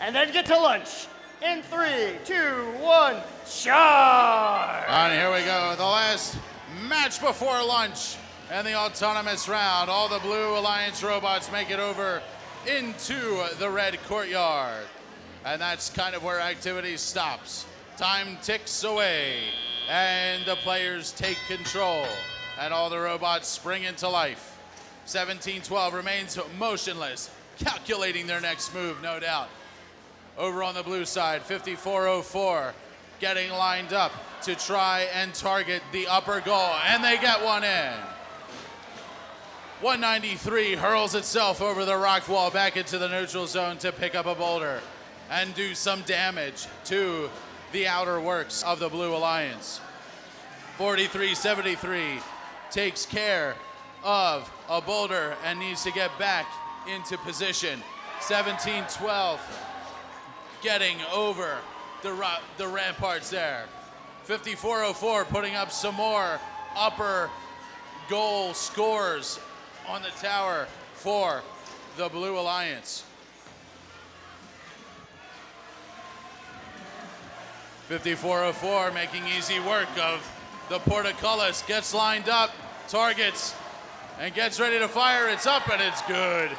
and then get to lunch. In three, two, one, charge! And here we go, the last match before lunch and the autonomous round. All the Blue Alliance robots make it over into the red courtyard. And that's kind of where activity stops. Time ticks away, and the players take control, and all the robots spring into life. 1712 remains motionless, calculating their next move, no doubt. Over on the blue side, 5404 getting lined up to try and target the upper goal, and they get one in. 193 hurls itself over the rock wall back into the neutral zone to pick up a boulder and do some damage to the outer works of the Blue Alliance. 4373 takes care of a boulder and needs to get back into position. 1712 getting over the, the ramparts there. 5404 putting up some more upper goal scores on the tower for the Blue Alliance. 5404 making easy work of the portcullis. Gets lined up, targets, and gets ready to fire. It's up and it's good.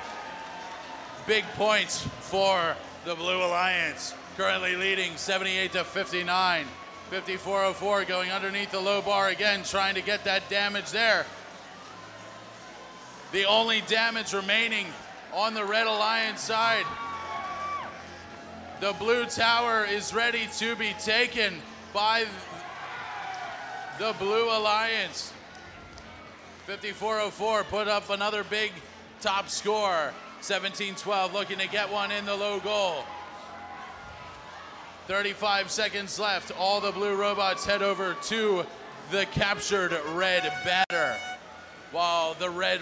Big points for the Blue Alliance. Currently leading 78 to 59. 5404 going underneath the low bar again, trying to get that damage there. The only damage remaining on the Red Alliance side. The blue tower is ready to be taken by the Blue Alliance. 5404 put up another big top score. 1712 looking to get one in the low goal. 35 seconds left. All the blue robots head over to the captured red batter while the red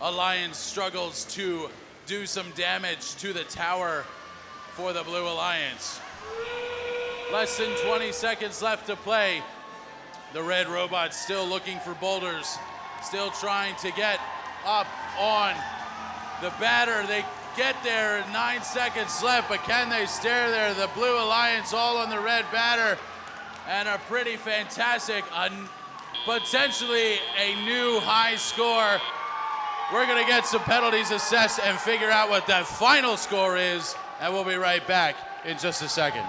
alliance struggles to do some damage to the tower for the blue alliance. Less than 20 seconds left to play. The red robots still looking for boulders, still trying to get up on the batter. They get there, nine seconds left, but can they stare there? The Blue Alliance all on the red batter and a pretty fantastic, uh, potentially a new high score. We're gonna get some penalties assessed and figure out what that final score is, and we'll be right back in just a second.